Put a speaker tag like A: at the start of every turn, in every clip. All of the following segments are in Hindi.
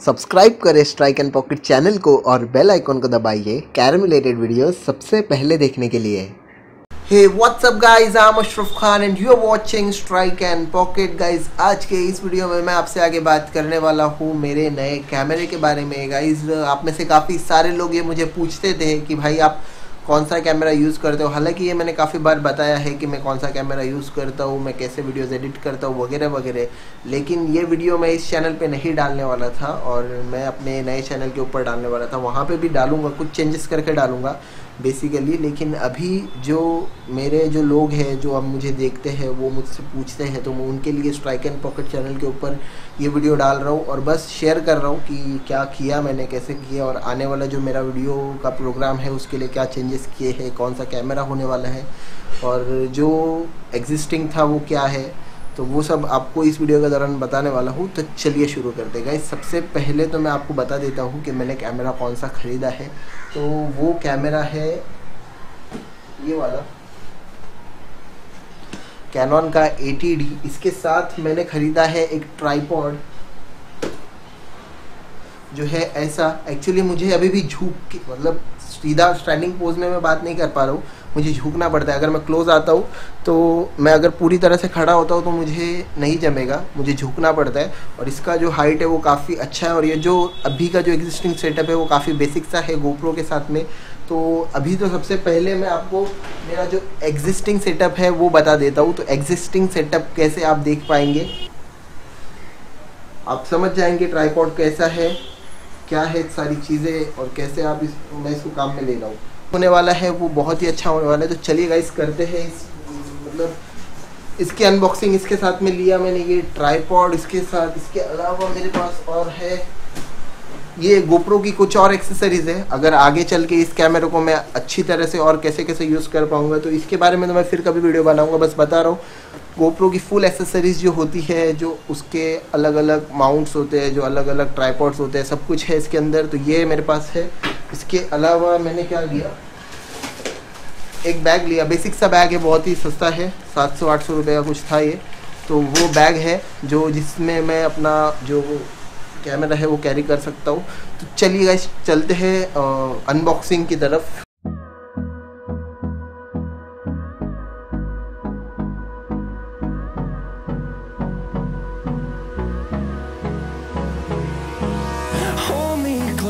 A: सब्सक्राइब करें स्ट्राइक एंड पॉकेट चैनल को और बेल आइकॉन को दबाइए कैरम रिलेटेड वीडियो सबसे पहले देखने के लिए। Hey what's up guys I am Ashraf Khan and you are watching Strike and Pocket guys आज के इस वीडियो में मैं आपसे आगे बात करने वाला हूँ मेरे नए कैमरे के बारे में। गाइस आप में से काफ़ी सारे लोग ये मुझे पूछते थे कि भाई आप कौन सा कैमरा यूज़ करते हो। हालाँकि ये मैंने काफ़ी बार बताया है कि मैं कौन सा कैमरा यूज़ करता हूँ, मैं कैसे वीडियोस एडिट करता हूँ, वगैरह वगैरह। लेकिन ये वीडियो मैं इस चैनल पे नहीं डालने वाला था और मैं अपने नए चैनल के ऊपर डालने वाला था। वहाँ पे भी डालूँगा, कुछ चेंजेस करके डालूँगा। बेसिकली लेकिन अभी जो मेरे जो लोग हैं, जो अब मुझे देखते हैं, वो मुझसे पूछते हैं तो मैं उनके लिए स्ट्राइक एंड पॉकेट चैनल के ऊपर ये वीडियो डाल रहा हूँ और बस शेयर कर रहा हूँ कि क्या किया मैंने, कैसे किया और आने वाला जो मेरा वीडियो का प्रोग्राम है, उसके लिए क्या चेंजेस किए हैं, कौन सा कैमरा होने वाला है और जो एग्जिस्टिंग था वो क्या है तो वो सब आपको इस वीडियो के दौरान बताने वाला हूँ। तो चलिए शुरू कर देगा इस सबसे पहले तो मैं आपको बता देता हूँ कि मैंने कैमरा कौन सा ख़रीदा है। तो वो कैमरा है ये वाला। कैनन का 80D इसके साथ मैंने ख़रीदा है एक ट्राईपॉड जो है ऐसा एक्चुअली मुझे अभी भी झुक के मतलब सीधा स्टैंडिंग पोज में मैं बात नहीं कर पा रहा हूँ। मुझे झुकना पड़ता है। अगर मैं क्लोज आता हूँ तो मैं अगर पूरी तरह से खड़ा होता हूँ तो मुझे नहीं जमेगा। मुझे झुकना पड़ता है। और इसका जो हाइट है, वो काफ़ी अच्छा है। और ये जो अभी का जो एग्जिस्टिंग सेटअप है, वो काफ़ी बेसिक सा है गोप्रो के साथ में। तो अभी तो सबसे पहले मैं आपको मेरा जो एग्जिस्टिंग सेटअप है, वो बता देता हूँ। तो एग्जिस्टिंग सेटअप कैसे आप देख पाएँगे? आप समझ जाएँगे ट्राईपॉड कैसा है। क्या है सारी चीज़ें और कैसे आप इस, मैं इसको काम में ले रहा हूँ। होने वाला है वो बहुत ही अच्छा होने वाला है। तो चलिए गाइस करते हैं इस मतलब इसकी अनबॉक्सिंग इसके साथ में लिया मैंने, ये ट्राईपॉड इसके साथ, इसके अलावा मेरे पास और है। ये गोप्रो की कुछ और एक्सेसरीज़ है। अगर आगे चल के इस कैमरे को मैं अच्छी तरह से और कैसे कैसे यूज़ कर पाऊँगा तो इसके बारे में तो मैं फिर कभी वीडियो बनाऊँगा, बस बता रहा हूँ। गोप्रो की फुल एसेसरीज़ जो होती है, जो उसके अलग अलग माउंट्स होते हैं, जो अलग अलग ट्राईपॉड्स होते हैं, सब कुछ है इसके अंदर तो ये मेरे पास है। इसके अलावा मैंने क्या लिया? एक बैग लिया। बेसिक सा बैग है, बहुत ही सस्ता है, सात सौ आठ सौ रुपये का कुछ था ये। तो वो बैग है, जो जिसमें मैं अपना जो कैमरा है वो कैरी कर सकता हूँ। तो चलिए चलते हैं अनबॉक्सिंग की तरफ़।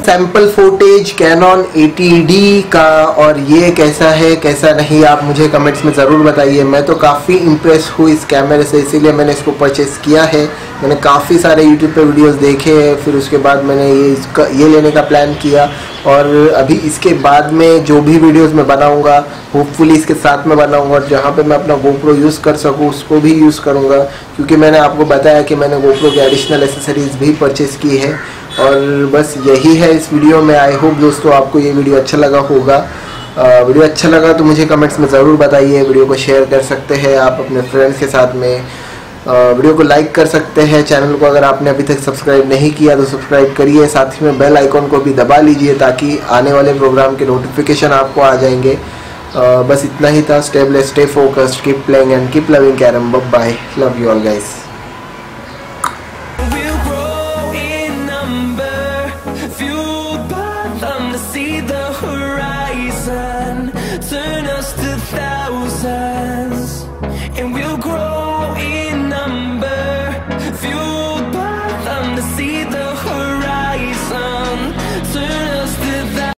A: sample footage Canon 80D का, और ये कैसा है, कैसा नहीं, आप मुझे कमेंट्स में ज़रूर बताइए। मैं तो काफ़ी इम्प्रेस हूँ इस कैमरे से, इसीलिए मैंने इसको परचेस किया है। मैंने काफ़ी सारे यूट्यूब पे वीडियोस देखे फिर उसके बाद मैंने ये इसका, ये लेने का प्लान किया। और अभी इसके बाद में जो भी वीडियोस मैं बनाऊँगा होपफुली इसके साथ में बनाऊँगा, और जहाँ पे मैं अपना गोप्रो यूज़ कर सकूँ, उसको भी यूज़ करूँगा। क्योंकि मैंने आपको बताया कि मैंने गोप्रो के एडिशनल एसेसरीज़ भी परचेस की है। और बस यही है इस वीडियो में। आई होप दोस्तों आपको ये वीडियो अच्छा लगा होगा। आ, वीडियो अच्छा लगा तो मुझे कमेंट्स में ज़रूर बताइए। वीडियो को शेयर कर सकते हैं आप अपने फ्रेंड्स के साथ में। आ, वीडियो को लाइक कर सकते हैं। चैनल को अगर आपने अभी तक सब्सक्राइब नहीं किया तो सब्सक्राइब करिए। साथ ही में बेल आइकॉन को भी दबा लीजिए ताकि आने वाले प्रोग्राम के नोटिफिकेशन आपको आ जाएँगे। आ, बस इतना ही था। Stable stay focused keep playing and keep loving carrom bye love you all guys
B: see the horizon,